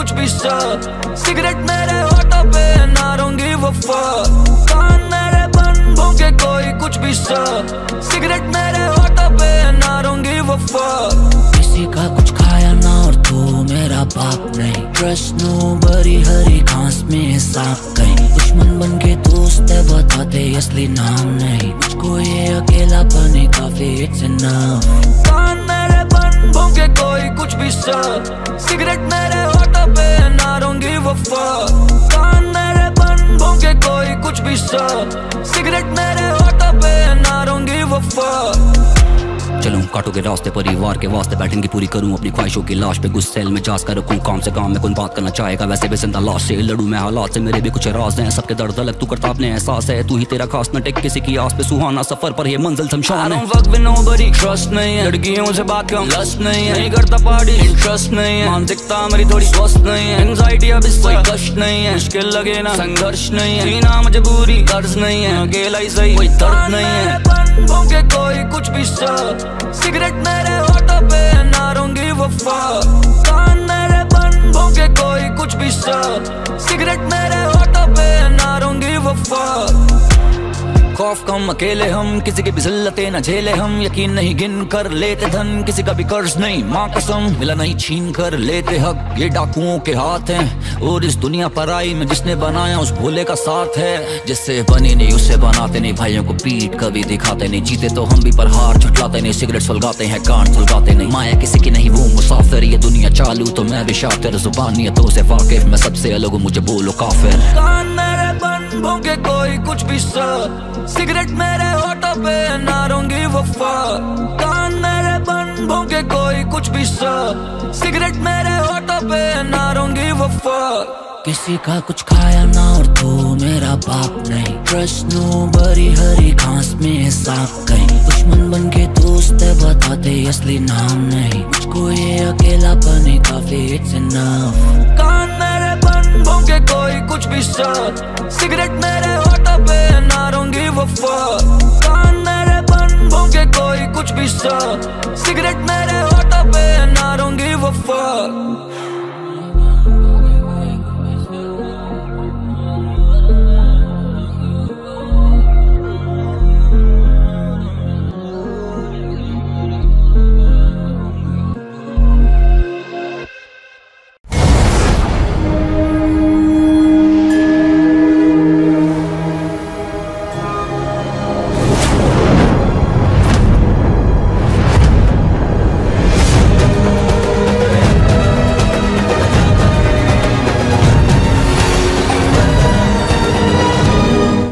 کچھ بھی سا سگریٹ میرے ہوٹا پہ نہ گی وفا۔ کان میرے بن بھونکے کوئی کچھ بھی سا سگریٹ میرے ہوٹا پہ نہ گی وفا۔ کسی کا کچھ کھایا نہ اور تو میرا باپ نہیں۔ پرشنوں بری ہری گھاس میں سانپ گئی دشمن بن کے دوست ہے، بتاتے اصلی نام نہیں۔ مجھ کو یہ اکیلا پانے کافی اٹس انف کان میرے بن بھونکے کوئی کچھ بھی سا سگریٹ میرے ہوٹا پہ ناروں گی وفا کان میرے بن بھونکے کوئی کچھ بھی سا۔ سگریٹ میرے ہوتا پہ ناروں گی وفا۔ چلوں کاٹوں کے راستے پر ایوار کے واسطے بیٹھیں گی پوری کروں اپنی خواہشوں کی لاش پہ گسل میں جاس کر رکھوں کام سے کام میں کن بات کرنا چاہے گا ویسے بھی زندہ لاش سے لڑوں میں حالات سے میرے بھی کچھ راز ہیں سب کے درد الگ تو کرتا اپنے احساس ہے تو ہی تیرا خاص نہ ٹیک کسی کی آس پہ سوہانا سفر پر یہ منزل سمشان ہے وقت نو بری ٹرسٹ نہیں ہے سے بات نہیں ہے نہیں کرتا نہیں ہے میری تھوڑی نہیں ہے اب اس نہیں ہے مشکل لگے نہیں ہے جینا قرض نہیں ہے اکیلا ہی صحیح کوئی درد نہیں ہے کوئی کچھ بھی ساتھ سگریٹ میرے ہوٹوں پہ ناروں گی وفا کان میرے بن بھوکے کوئی کچھ بھی ساتھ خوف کم اکیلے ہم کسی کی بھی ذلتیں نہ جھیلے ہم یقین نہیں گن کر لیتے دھن کسی کا بھی قرض نہیں ماں قسم ملا نہیں چھین کر لیتے حق یہ ڈاکوؤں کے ہاتھ ہیں اور اس دنیا پر آئی میں جس نے بنایا اس بھولے کا ساتھ ہے جس سے بنی نہیں اسے بناتے نہیں بھائیوں کو پیٹ کبھی دکھاتے نہیں جیتے تو ہم بھی پر ہار چھٹلاتے نہیں سگریٹ سلگاتے ہیں کان سلگاتے نہیں مایا کسی کی نہیں وہ مسافر یہ دنیا چالو تو میں بھی شاطر زبانیتوں سے واقف میں سب سے الگ ہوں مجھے بولو کافر کان میرے بن بھوکے کوئی کچھ بھی سر سگریٹ میرے ہوٹوں پہ ناروں گی وفا کان میرے بن بھونکے کوئی کچھ بھی سا سگریٹ میرے ہوٹوں پہ ناروں گی وفا کسی کا کچھ کھایا نہ اور تو میرا باپ نہیں پرشنوں بری ہری گھاس میں صاف گئی دشمن بن کے دوست بتاتے اصلی نام نہیں مجھ کو یہ اکیلا پانی کافی اٹس انف کان میرے بن بھونکے کوئی کچھ بھی سا سگریٹ میرے ہوٹوں پہ ناروں گی وفا کان میرے بن بھوکے کوئی کچھ بھی سا سگریٹ میرے